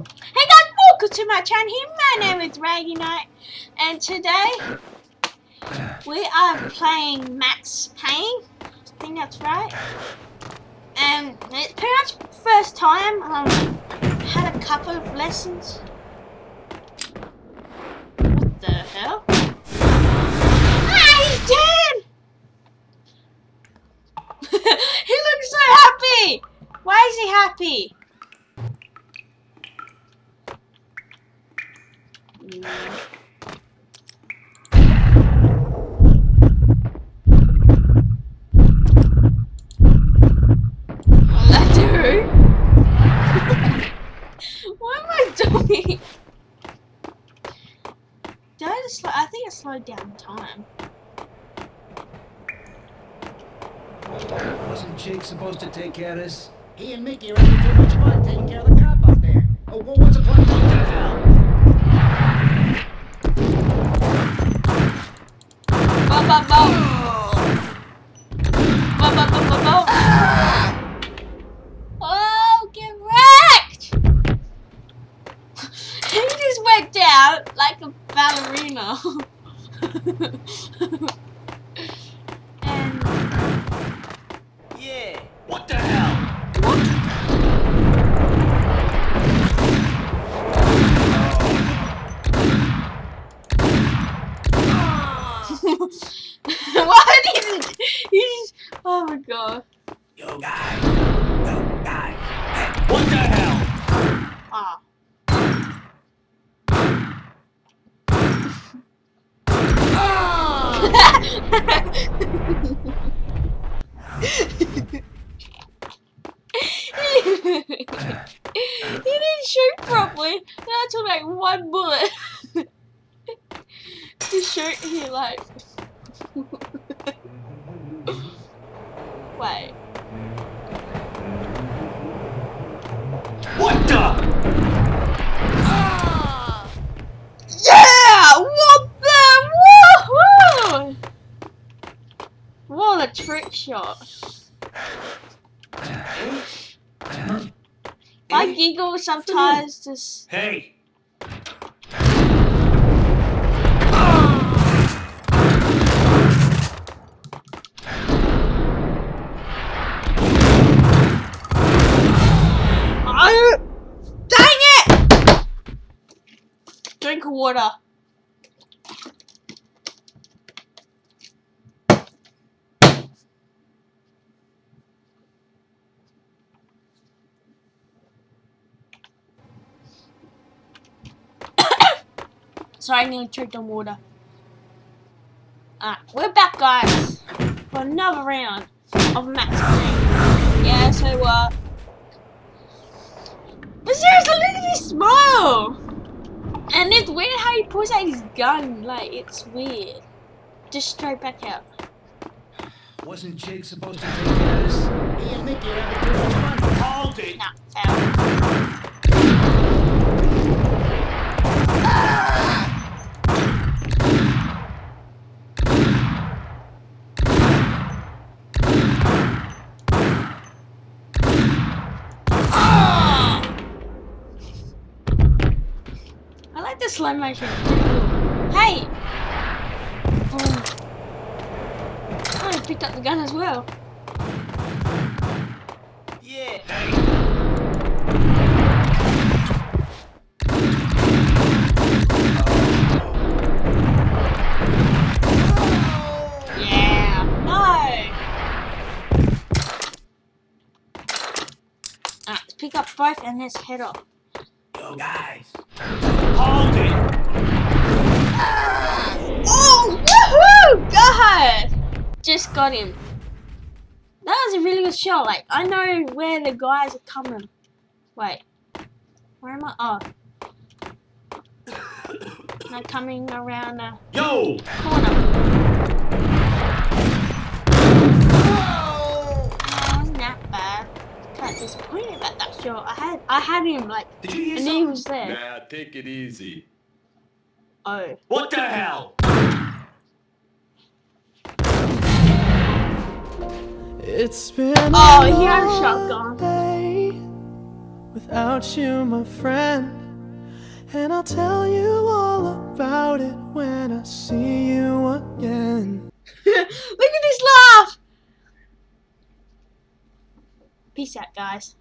Hey guys, welcome to my channel here. My name is Raggy Knight, and today we are playing Max Payne. I think that's right. And it's pretty much first time. Um, had a couple of lessons. What the hell? Ah, he's he looks so happy! Why is he happy? What do? what am I think I slowed down time. Wasn't Jake supposed to take care of this? He and Mickey are having too much fun taking care of the cop up there. Oh, what's the point? What the hell? Oh, get wrecked! he just went down like a ballerina. and Yeah. What the hell? what is it? He's oh my god. Yo, guy. Yo, guy. Hey, what the hell? Ah. he didn't shoot properly. That took like one bullet to shoot. He like. Shot. I giggle sometimes just. Hey. I, dang it! Drink water. Sorry, I need to drink the water. Alright, we're back, guys, for another round of Max Payne. Yeah, so what? But seriously, look at his smile! And it's weird how he pulls out his gun. Like, it's weird. Just straight back out. Wasn't Jake supposed to take care of this? He and Mickey having too much fun. Hold it. Nah. I the slow motion. Hey! Oh. Oh, he picked up the gun as well. Yeah. Yeah. No. Let's pick up both and let's head off. Yo, guys. Hold it. Oh, woohoo! God! Just got him. That was a really good shot. Like, I know where the guys are coming. Wait. Where am I? Oh. They're coming around the Yo. corner. Oh, wasn't that bad. Kind of disappointed about that shot. I had, I had him like, Did you hear and he was there. Nah, take it easy. Oh. What the hell? It's been Oh, a he had a shotgun. day without you, my friend. And I'll tell you all about it when I see you again. Look at this laugh! Peace out, guys.